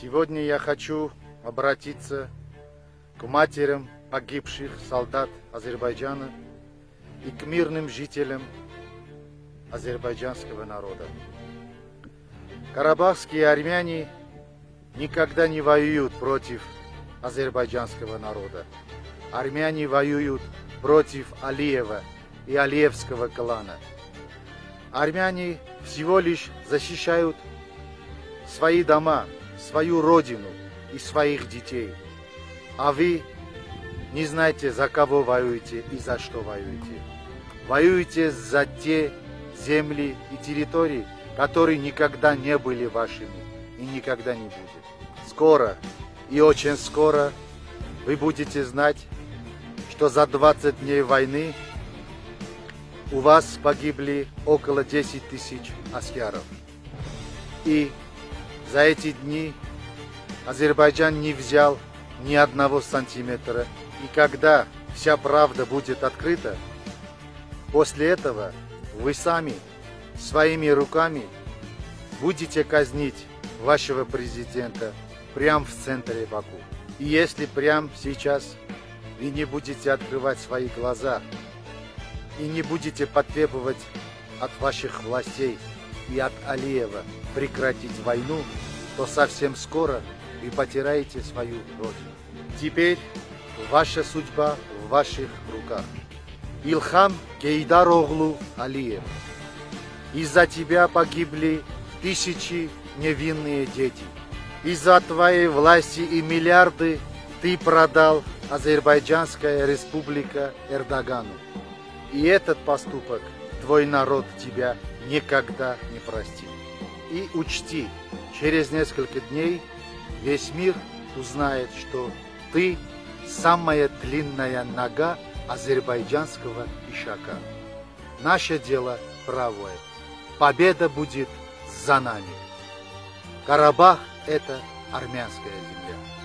Сегодня я хочу обратиться к матерям погибших солдат Азербайджана и к мирным жителям азербайджанского народа. Карабахские армяне никогда не воюют против азербайджанского народа. Армяне воюют против Алиева и Алиевского клана. Армяне всего лишь защищают свои дома, свою родину и своих детей. А вы не знаете, за кого воюете и за что воюете. Воюете за те земли и территории, которые никогда не были вашими и никогда не будет. Скоро и очень скоро вы будете знать, что за 20 дней войны у вас погибли около 10 тысяч аскяров. И за эти дни Азербайджан не взял ни одного сантиметра. И когда вся правда будет открыта, после этого вы сами своими руками будете казнить вашего президента прямо в центре Баку. И если прямо сейчас вы не будете открывать свои глаза и не будете потребовать от ваших властей и от Алиева прекратить войну, то совсем скоро вы потеряете свою родину. Теперь ваша судьба в ваших руках. Илхам Гейдароглу Алиев. Из-за тебя погибли тысячи невинные дети. Из-за твоей власти и миллиарды ты продал Азербайджанская республика Эрдогану. И этот поступок твой народ тебя никогда не простит. И учти, через несколько дней весь мир узнает, что ты самая длинная нога азербайджанского ишака. Наше дело правое. Победа будет за нами. Карабах – это армянская земля.